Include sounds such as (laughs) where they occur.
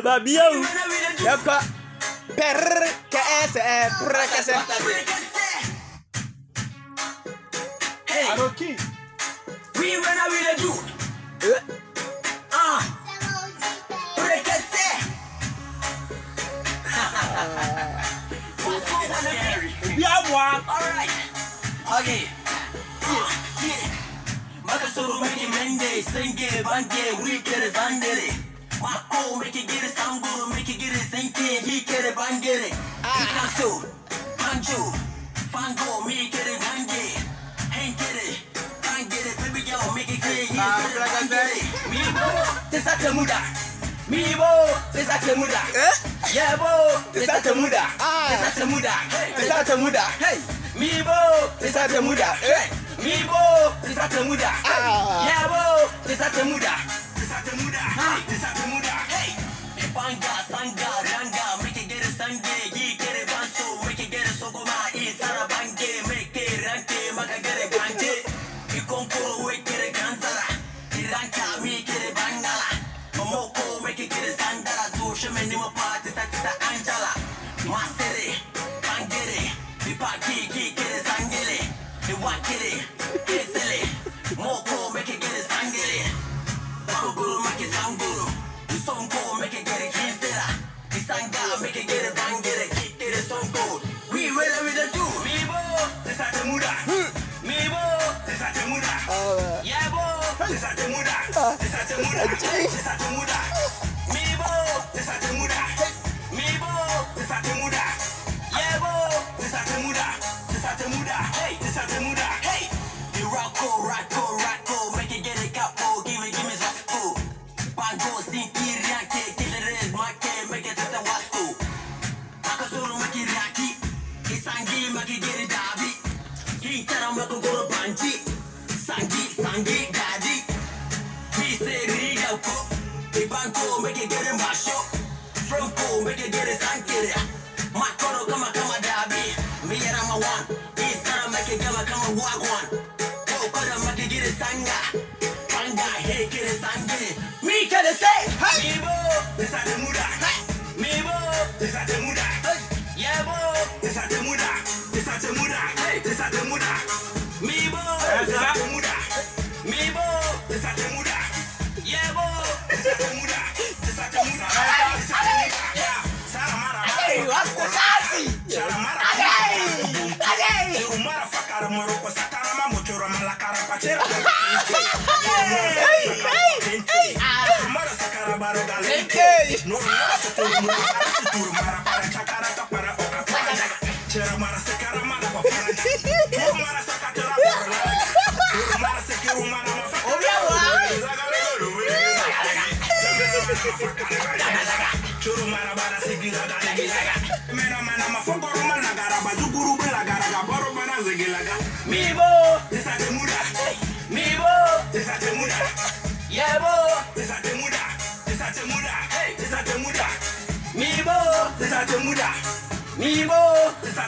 Eh, babi yau. Yaka. Per ke ese per ke se. Hey, Aroki. we wanna really do. Ah, break it there. What's going on there? Bi abwa. Alright. Okay. Yeah, yeah. Maka suru make mende, senge, bange, wikere, make it get it, sanguru make it get it, senke, hikere, bangere. Picasso, Pancho, Fango, make it, bange. Henkere, bangere, baby girl, make it get it, Ah, hikere, brother, bangere. Mibo, tesate muda. Mibo, tesate muda. Eh? Yeah, bo, tesate muda. Ah. Tesate muda. Hey, Tesa ta muda. Hey, Mibo, Tesa ta muda. Hey, Mibo, tisa temuda. Ah. Yabo, tisa temuda. Tisa temuda. Hey, tisa temuda. Hey, Banga, sanga, ranga, make it get a sange, get a banso, get a sogoma, isara bange, make it ranke, maka get a bange. Ikonkoro, we a gansara. Iranka, get a bangala. Momoko, get a sandara, to shimmy ma party, tisa angela. Masere, bangere, ipaki, ki get a sangele. Iwakere, esele, moko, get a sangele. Bakuguru, make it sanguru. Sonko, Isanga, make it get a bangere, kick it a sonko. We ready with the do. Mibo, tisa temuda. Mibo, tisa temuda. Ah. Yabo, tisa temuda. Tisa temuda. Tisa temuda. Mibo, tisa temuda. Mibo, tisa temuda. Yabo, tisa temuda. Tisa temuda. Hey, tisa temuda. (laughs) Isangi, make it get it dabi. Hintara, make it go to banji. Sangi, sangi, daddy. Pise, riga, ko. Ibanko, make it get it masho. Franco, make it get it sankere. Makoro, kama, kama, dabi. Me and I'm a one. Isara, make it kama, kama, walk one. Kokora, make it get it sanga. Banga, hey, get it sange. Me, can it say? Mibo, this is the muda. Mibo, this is the muda. Yabo, sakara mamuchura malakara pachera. Hey, hey, hey. Umara sakara baro galente. Hey. No umara sakara mara suturu mara para oka fara. Chera mara sakara mara pa fara. Muru mara sakara para la. Muru mara sakara mara ma fakara. Obi awa. Churu mara bara sigira galigilaga. Mena mana mafokoro mana zigilaga. Mibo, tisa temuda. Mibo, tisa temuda. Yebo, tisa temuda. Tisa temuda. Hey, tisa temuda. Mibo, tisa temuda. Mibo, tisa